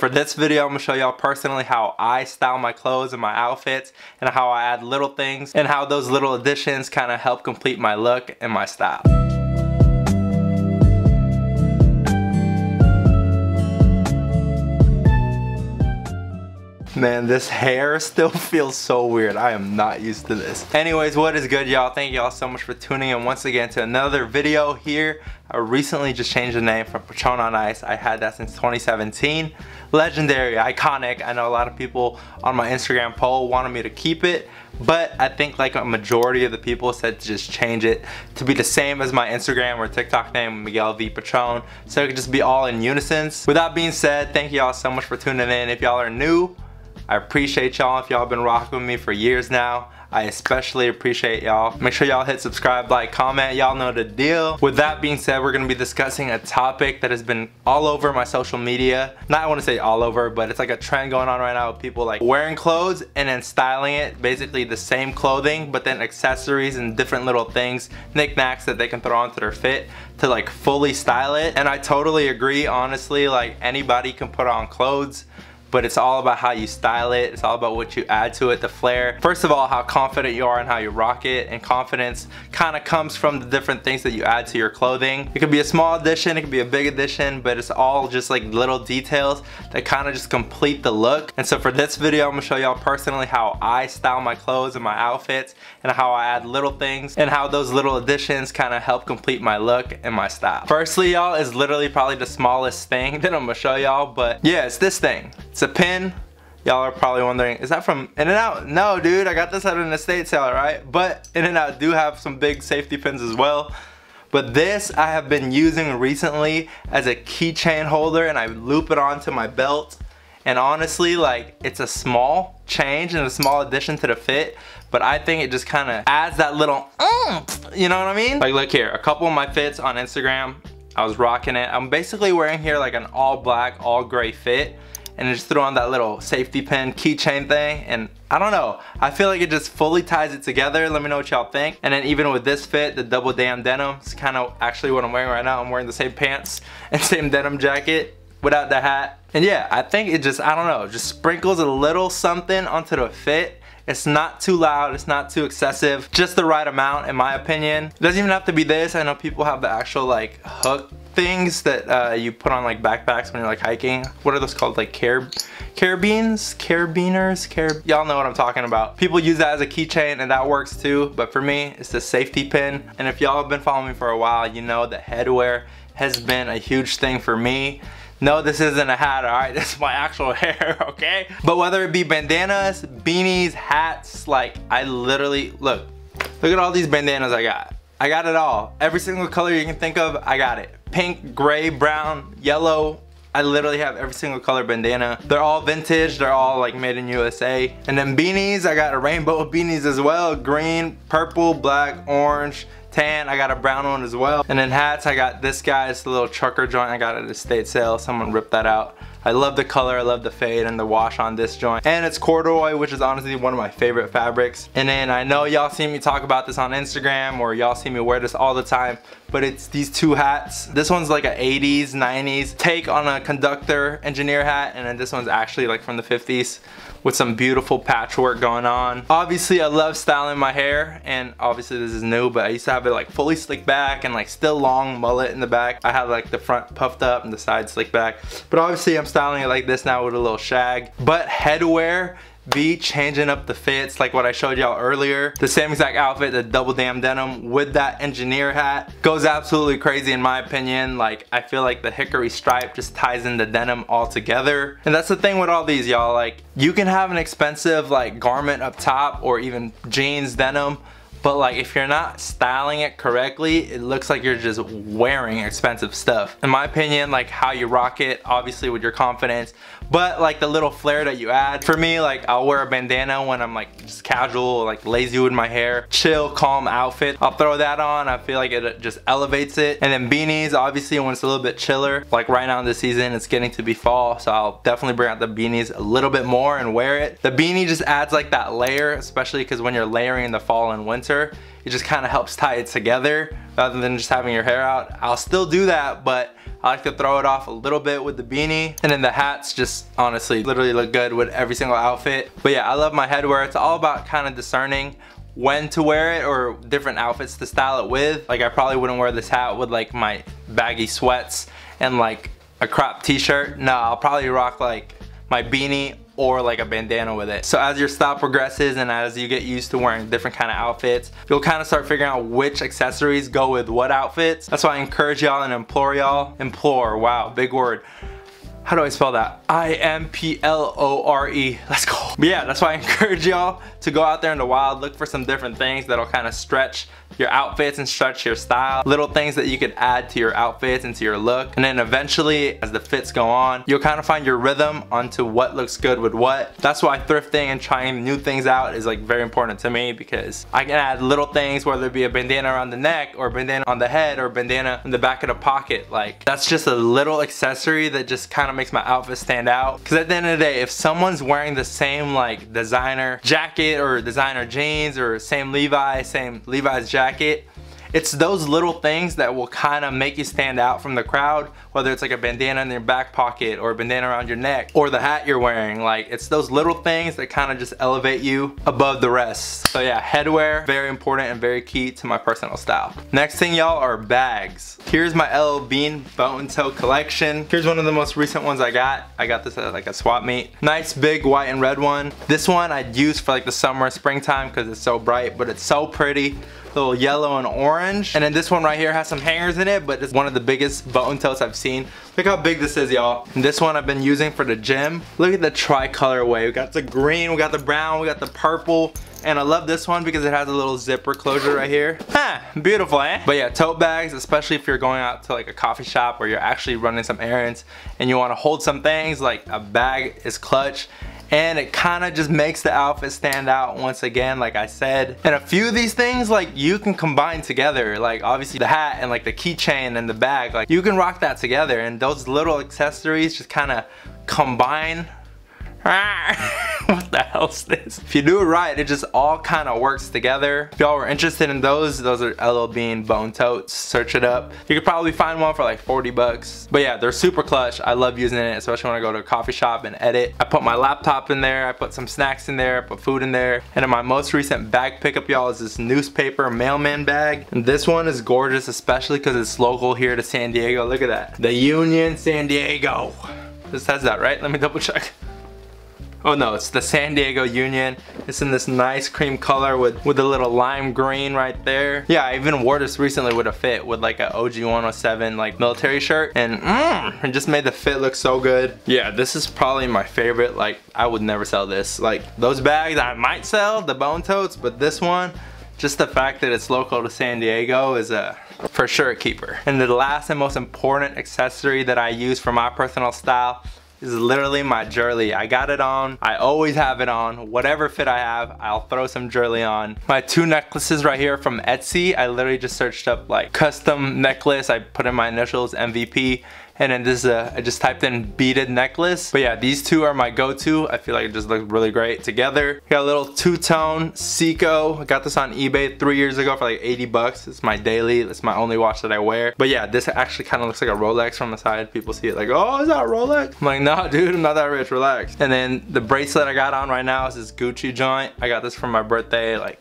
For this video, I'm gonna show y'all personally how I style my clothes and my outfits and how I add little things and how those little additions kind of help complete my look and my style. Man, this hair still feels so weird. I am not used to this. Anyways, what is good, y'all? Thank y'all so much for tuning in once again to another video here. I recently just changed the name from Patron on Ice. I had that since 2017. Legendary, iconic. I know a lot of people on my Instagram poll wanted me to keep it, but I think like a majority of the people said to just change it to be the same as my Instagram or TikTok name, Miguel V Patron, so it could just be all in unison. With that being said, thank y'all so much for tuning in. If y'all are new, I appreciate y'all if y'all been rocking with me for years now. I especially appreciate y'all. Make sure y'all hit subscribe, like, comment. Y'all know the deal. With that being said, we're gonna be discussing a topic that has been all over my social media. Not I wanna say all over, but it's like a trend going on right now with people like wearing clothes and then styling it, basically the same clothing, but then accessories and different little things, knickknacks that they can throw onto their fit to like fully style it. And I totally agree, honestly, like anybody can put on clothes but it's all about how you style it. It's all about what you add to it, the flair. First of all, how confident you are and how you rock it, and confidence kind of comes from the different things that you add to your clothing. It could be a small addition, it could be a big addition, but it's all just like little details that kind of just complete the look. And so for this video, I'm gonna show y'all personally how I style my clothes and my outfits, and how I add little things, and how those little additions kind of help complete my look and my style. Firstly, y'all, is literally probably the smallest thing that I'm gonna show y'all, but yeah, it's this thing. A pin. Y'all are probably wondering, is that from In-N-Out? No, dude, I got this at an estate sale, right? But In-N-Out do have some big safety pins as well. But this I have been using recently as a keychain holder and I loop it onto my belt. And honestly, like, it's a small change and a small addition to the fit, but I think it just kind of adds that little, mm, you know what I mean? Like, look here, a couple of my fits on Instagram, I was rocking it. I'm basically wearing here like an all black, all gray fit and just threw on that little safety pin keychain thing and I don't know. I feel like it just fully ties it together. Let me know what y'all think. And then even with this fit the double damn denim it's kind of actually what I'm wearing right now. I'm wearing the same pants and same denim jacket without the hat. And yeah I think it just I don't know just sprinkles a little something onto the fit it's not too loud, it's not too excessive, just the right amount in my opinion. It doesn't even have to be this, I know people have the actual like hook things that uh, you put on like backpacks when you're like hiking. What are those called? Like care carabines? Carabiners? Car Y'all know what I'm talking about. People use that as a keychain and that works too, but for me, it's the safety pin. And if y'all have been following me for a while, you know that headwear has been a huge thing for me. No, this isn't a hat, all right? This is my actual hair, okay? But whether it be bandanas, beanies, hats, like I literally, look, look at all these bandanas I got. I got it all. Every single color you can think of, I got it. Pink, gray, brown, yellow, I literally have every single color bandana. They're all vintage, they're all like made in USA. And then beanies, I got a rainbow of beanies as well. Green, purple, black, orange, tan. I got a brown one as well. And then hats, I got this guy. It's a little trucker joint I got at a state sale. Someone ripped that out. I love the color, I love the fade and the wash on this joint. And it's corduroy, which is honestly one of my favorite fabrics. And then I know y'all see me talk about this on Instagram or y'all see me wear this all the time, but it's these two hats. This one's like a 80s, 90s take on a conductor engineer hat, and then this one's actually like from the 50s with some beautiful patchwork going on. Obviously I love styling my hair and obviously this is new but I used to have it like fully slicked back and like still long mullet in the back. I had like the front puffed up and the side slicked back but obviously I'm styling it like this now with a little shag. But headwear be changing up the fits like what I showed y'all earlier. The same exact outfit, the double damn denim with that engineer hat. Goes absolutely crazy in my opinion. Like I feel like the hickory stripe just ties in the denim all together. And that's the thing with all these y'all. Like you can have an expensive like garment up top or even jeans denim but like if you're not styling it correctly it looks like you're just wearing expensive stuff. In my opinion like how you rock it obviously with your confidence. But like the little flair that you add for me like I'll wear a bandana when I'm like just casual like lazy with my hair. Chill calm outfit. I'll throw that on. I feel like it uh, just elevates it. And then beanies obviously when it's a little bit chiller like right now in the season it's getting to be fall. So I'll definitely bring out the beanies a little bit more and wear it. The beanie just adds like that layer especially because when you're layering in the fall and winter It just kind of helps tie it together rather than just having your hair out. I'll still do that, but I like to throw it off a little bit with the beanie. And then the hats just honestly literally look good with every single outfit. But yeah, I love my headwear. It's all about kind of discerning when to wear it or different outfits to style it with. Like I probably wouldn't wear this hat with like my baggy sweats and like a crop t-shirt. No, I'll probably rock like my beanie or like a bandana with it. So as your style progresses and as you get used to wearing different kind of outfits, you'll kind of start figuring out which accessories go with what outfits. That's why I encourage y'all and implore y'all, implore, wow, big word how do I spell that? I-M-P-L-O-R-E. Let's go. But yeah, that's why I encourage y'all to go out there in the wild, look for some different things that'll kind of stretch your outfits and stretch your style. Little things that you could add to your outfits and to your look. And then eventually, as the fits go on, you'll kind of find your rhythm onto what looks good with what. That's why thrifting and trying new things out is like very important to me because I can add little things, whether it be a bandana around the neck or bandana on the head or bandana in the back of the pocket. Like that's just a little accessory that just kind of makes my outfit stand out. Because at the end of the day, if someone's wearing the same like designer jacket or designer jeans or same Levi, same Levi's jacket, jacket it's those little things that will kind of make you stand out from the crowd, whether it's like a bandana in your back pocket or a bandana around your neck or the hat you're wearing. Like it's those little things that kind of just elevate you above the rest. So yeah, headwear, very important and very key to my personal style. Next thing y'all are bags. Here's my LL Bean Boat and Tote collection. Here's one of the most recent ones I got. I got this at like a swap meet. Nice big white and red one. This one I'd use for like the summer, springtime because it's so bright, but it's so pretty little yellow and orange. And then this one right here has some hangers in it, but it's one of the biggest Boat n Totes I've seen. Look how big this is, y'all. This one I've been using for the gym. Look at the tri-color way. We got the green, we got the brown, we got the purple. And I love this one because it has a little zipper closure right here. Huh, beautiful, eh? But yeah, tote bags, especially if you're going out to like a coffee shop or you're actually running some errands and you wanna hold some things, like a bag is clutch and it kind of just makes the outfit stand out once again like I said. And a few of these things like you can combine together. Like obviously the hat and like the keychain and the bag like you can rock that together. And those little accessories just kind of combine what the hell's this? If you do it right, it just all kind of works together. If y'all were interested in those, those are LL Bean Boat n Totes. Search it up. You could probably find one for like 40 bucks. But yeah, they're super clutch. I love using it, especially when I go to a coffee shop and edit. I put my laptop in there, I put some snacks in there, I put food in there. And in my most recent bag pickup, y'all, is this newspaper mailman bag. And this one is gorgeous, especially because it's local here to San Diego. Look at that. The Union San Diego. This says that, right? Let me double check. Oh no, it's the San Diego Union. It's in this nice cream color with, with a little lime green right there. Yeah, I even wore this recently with a fit with like a OG 107 like military shirt and mm, it just made the fit look so good. Yeah, this is probably my favorite. Like I would never sell this. Like those bags I might sell, the Boat n Totes, but this one, just the fact that it's local to San Diego is a for sure a keeper. And the last and most important accessory that I use for my personal style this is literally my Jerly. I got it on. I always have it on. Whatever fit I have, I'll throw some Jerly on. My two necklaces right here from Etsy. I literally just searched up like custom necklace. I put in my initials MVP and then this is a, I just typed in beaded necklace. But yeah, these two are my go-to. I feel like it just looks really great together. Got a little two-tone Seiko. I got this on eBay three years ago for like 80 bucks. It's my daily, it's my only watch that I wear. But yeah, this actually kind of looks like a Rolex from the side. People see it like, oh, is that Rolex? I'm like, nah, dude, I'm not that rich, relax. And then the bracelet I got on right now is this Gucci joint. I got this for my birthday like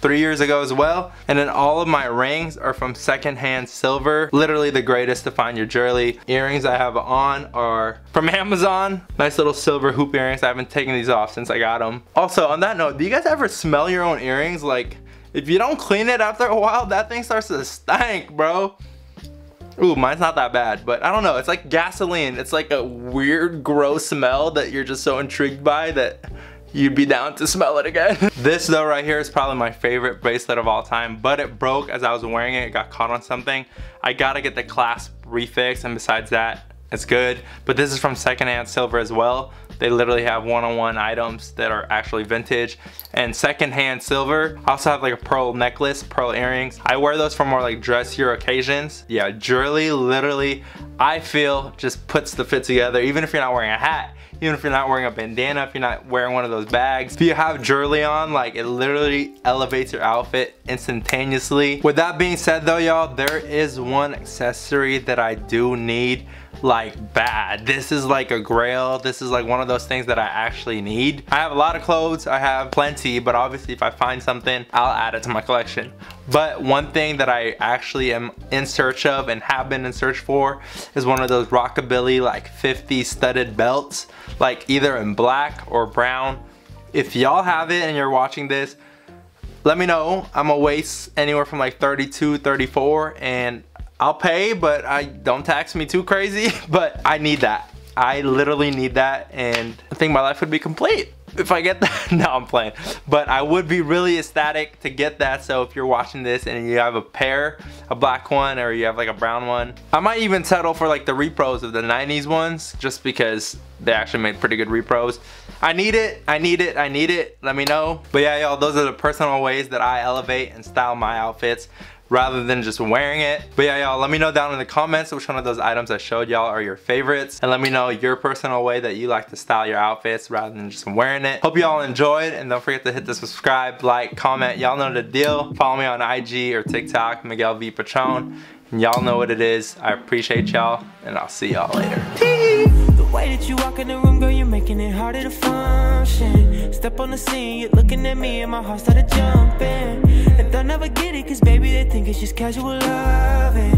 three years ago as well. And then all of my rings are from secondhand silver. Literally the greatest to find your jewelry. Earrings I have on are from Amazon. Nice little silver hoop earrings. I haven't taken these off since I got them. Also, on that note, do you guys ever smell your own earrings? Like, if you don't clean it after a while, that thing starts to stank, bro. Ooh, mine's not that bad, but I don't know. It's like gasoline. It's like a weird, gross smell that you're just so intrigued by that you'd be down to smell it again. this though right here is probably my favorite bracelet of all time, but it broke as I was wearing it. It got caught on something. I gotta get the clasp refixed and besides that, it's good. But this is from Secondhand Silver as well. They literally have one-on-one -on -one items that are actually vintage. And Secondhand Silver I also have like a pearl necklace, pearl earrings. I wear those for more like dressier occasions. Yeah, jewelry literally, I feel just puts the fit together. Even if you're not wearing a hat, even if you're not wearing a bandana, if you're not wearing one of those bags. If you have jewelry on, like it literally elevates your outfit instantaneously. With that being said though, y'all, there is one accessory that I do need like bad. This is like a grail. This is like one of those things that I actually need. I have a lot of clothes. I have plenty, but obviously if I find something, I'll add it to my collection. But one thing that I actually am in search of and have been in search for is one of those rockabilly like 50 studded belts, like either in black or brown. If y'all have it and you're watching this, let me know. I'm a waist anywhere from like 32, 34 and I'll pay, but I don't tax me too crazy. But I need that. I literally need that and I think my life would be complete if I get that. no, I'm playing. But I would be really ecstatic to get that. So if you're watching this and you have a pair, a black one or you have like a brown one, I might even settle for like the repros of the 90s ones just because they actually made pretty good repros. I need it, I need it, I need it. Let me know. But yeah, y'all, those are the personal ways that I elevate and style my outfits rather than just wearing it. But yeah, y'all, let me know down in the comments which one of those items I showed y'all are your favorites. And let me know your personal way that you like to style your outfits rather than just wearing it. Hope y'all enjoyed and don't forget to hit the subscribe, like, comment. Y'all know the deal. Follow me on IG or TikTok, Miguel V. Patron. And y'all know what it is. I appreciate y'all and I'll see y'all later. The way that you walk in the room, girl, you're making it harder to function. Step on the scene, you're looking at me and my heart started jumping. And they'll never get it, cause baby, they think it's just casual loving